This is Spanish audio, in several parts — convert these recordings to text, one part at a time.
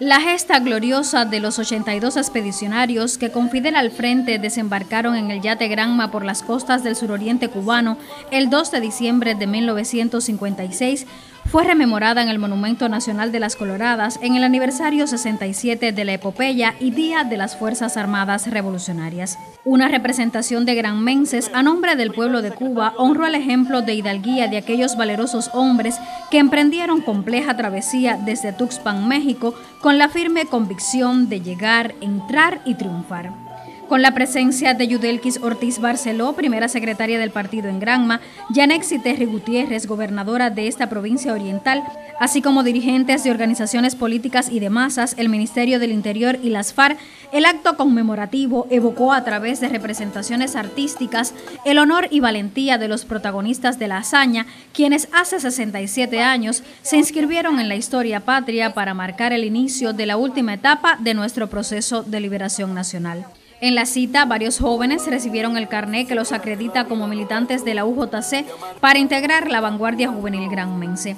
La gesta gloriosa de los 82 expedicionarios que con Fidel al frente desembarcaron en el yate Granma por las costas del suroriente cubano el 2 de diciembre de 1956 fue rememorada en el Monumento Nacional de las Coloradas en el aniversario 67 de la epopeya y Día de las Fuerzas Armadas Revolucionarias. Una representación de granmenses a nombre del pueblo de Cuba honró el ejemplo de hidalguía de aquellos valerosos hombres que emprendieron compleja travesía desde Tuxpan, México, con la firme convicción de llegar, entrar y triunfar con la presencia de Yudelquis Ortiz Barceló, primera secretaria del partido en Granma, Yanexi Terry Gutiérrez, gobernadora de esta provincia oriental, así como dirigentes de organizaciones políticas y de masas, el Ministerio del Interior y las FARC, el acto conmemorativo evocó a través de representaciones artísticas el honor y valentía de los protagonistas de la hazaña, quienes hace 67 años se inscribieron en la historia patria para marcar el inicio de la última etapa de nuestro proceso de liberación nacional. En la cita, varios jóvenes recibieron el carné que los acredita como militantes de la UJC para integrar la vanguardia juvenil granmense.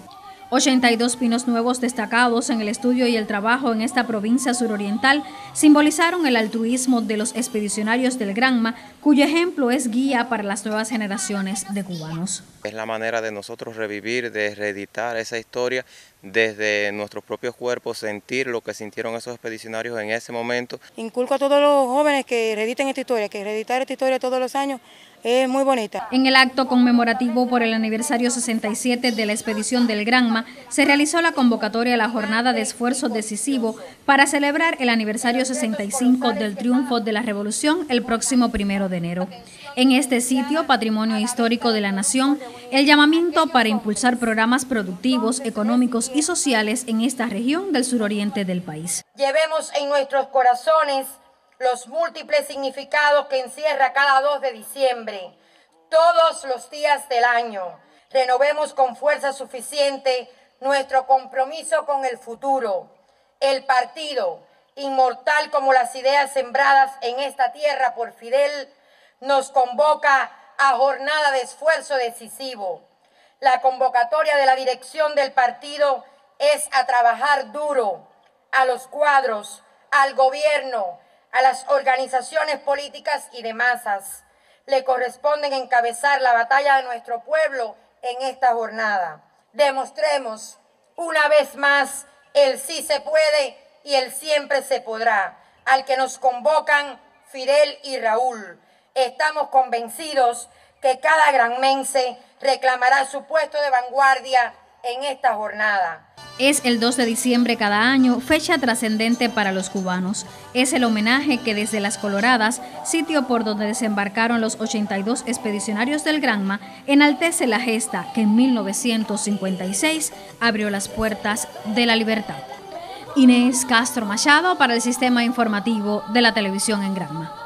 82 pinos nuevos destacados en el estudio y el trabajo en esta provincia suroriental simbolizaron el altruismo de los expedicionarios del Granma, cuyo ejemplo es guía para las nuevas generaciones de cubanos. Es la manera de nosotros revivir, de reeditar esa historia desde nuestros propios cuerpos, sentir lo que sintieron esos expedicionarios en ese momento. Inculco a todos los jóvenes que reediten esta historia, que reeditar esta historia todos los años es muy bonita. En el acto conmemorativo por el aniversario 67 de la expedición del Granma, se realizó la convocatoria a la jornada de esfuerzo decisivo para celebrar el aniversario 65 del triunfo de la revolución el próximo primero de enero. En este sitio, Patrimonio Histórico de la Nación, el llamamiento para impulsar programas productivos, económicos y sociales en esta región del suroriente del país. Llevemos en nuestros corazones los múltiples significados que encierra cada 2 de diciembre, todos los días del año. Renovemos con fuerza suficiente nuestro compromiso con el futuro. El partido, inmortal como las ideas sembradas en esta tierra por Fidel, nos convoca a jornada de esfuerzo decisivo. La convocatoria de la dirección del partido es a trabajar duro, a los cuadros, al gobierno, a las organizaciones políticas y de masas. Le corresponden encabezar la batalla de nuestro pueblo en esta jornada. Demostremos una vez más el sí se puede y el siempre se podrá, al que nos convocan Fidel y Raúl. Estamos convencidos que cada granmense reclamará su puesto de vanguardia en esta jornada. Es el 2 de diciembre cada año, fecha trascendente para los cubanos. Es el homenaje que desde Las Coloradas, sitio por donde desembarcaron los 82 expedicionarios del Granma, enaltece la gesta que en 1956 abrió las puertas de la libertad. Inés Castro Machado para el Sistema Informativo de la Televisión en Granma.